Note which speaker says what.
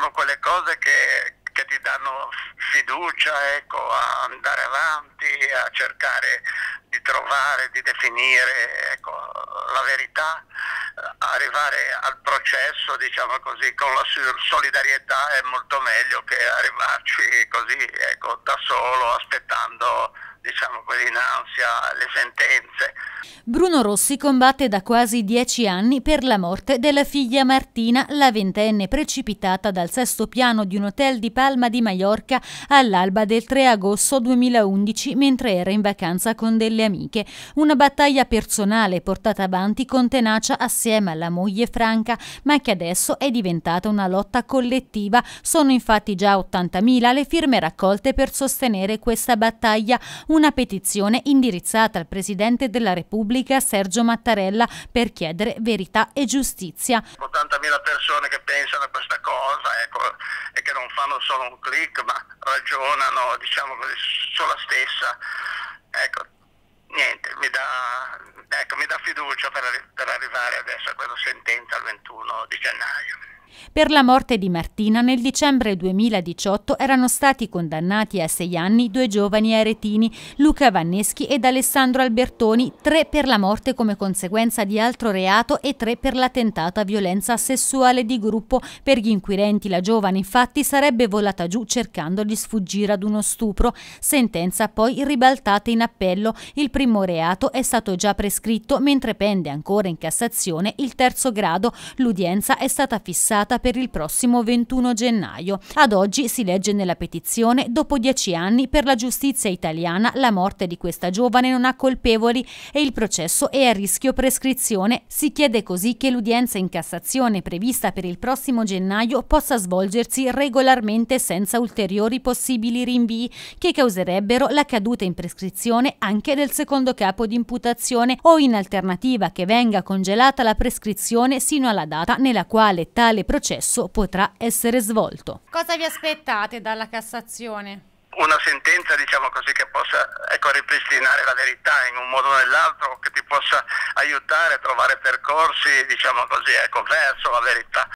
Speaker 1: sono quelle cose che, che ti danno fiducia ecco, a andare avanti, a cercare di trovare, di definire ecco, la verità, arrivare al processo diciamo così, con la solidarietà è molto meglio che arrivarci così ecco, da solo aspettando diciamo così, in ansia le sentenze.
Speaker 2: Bruno Rossi combatte da quasi dieci anni per la morte della figlia Martina, la ventenne precipitata dal sesto piano di un hotel di Palma di Mallorca all'alba del 3 agosto 2011 mentre era in vacanza con delle amiche. Una battaglia personale portata avanti con tenacia assieme alla moglie Franca, ma che adesso è diventata una lotta collettiva. Sono infatti già 80.000 le firme raccolte per sostenere questa battaglia, una petizione indirizzata al Presidente della Repubblica Sergio Mattarella per chiedere verità e giustizia.
Speaker 1: 80.000 persone che pensano a questa cosa ecco, e che non fanno solo un clic ma ragionano diciamo così sulla stessa. Ecco, niente, mi dà, ecco, mi dà fiducia per, per arrivare adesso a questa sentenza il 21 di gennaio.
Speaker 2: Per la morte di Martina nel dicembre 2018 erano stati condannati a sei anni due giovani aretini, Luca Vanneschi ed Alessandro Albertoni, tre per la morte come conseguenza di altro reato e tre per la tentata violenza sessuale di gruppo. Per gli inquirenti la giovane infatti sarebbe volata giù cercando di sfuggire ad uno stupro, sentenza poi ribaltata in appello. Il primo reato è stato già prescritto mentre pende ancora in Cassazione il terzo grado. L'udienza è stata fissata fissata per il prossimo 21 gennaio. Ad oggi si legge nella petizione dopo dieci anni per la giustizia italiana la morte di questa giovane non ha colpevoli e il processo è a rischio prescrizione. Si chiede così che l'udienza in Cassazione prevista per il prossimo gennaio possa svolgersi regolarmente senza ulteriori possibili rinvii che causerebbero la caduta in prescrizione anche del secondo capo di imputazione o in alternativa che venga congelata la prescrizione sino alla data nella quale tale processo potrà essere svolto.
Speaker 3: Cosa vi aspettate dalla Cassazione?
Speaker 1: Una sentenza, diciamo così, che possa ecco, ripristinare la verità in un modo o nell'altro, che ti possa aiutare a trovare percorsi, diciamo così, ecco, verso la verità.